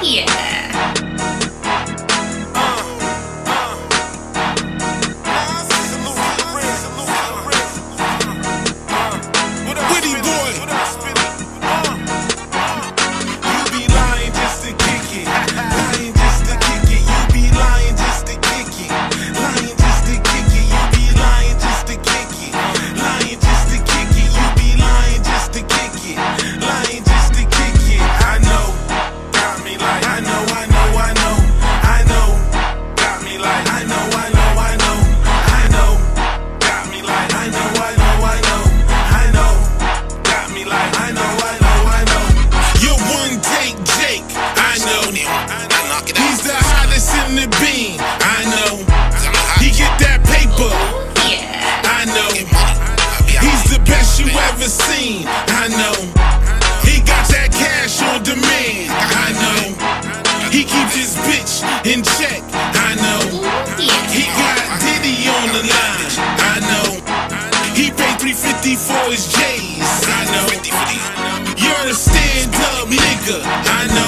Yeah. Jake Jake. I know. He's the hottest in the beam. I know. He get that paper. I know. He's the best you ever seen. I know. He got that cash on demand. I know. He keeps his bitch in check. I know. He got Diddy on the line. I know. He paid 350 for his J's nigga. I know.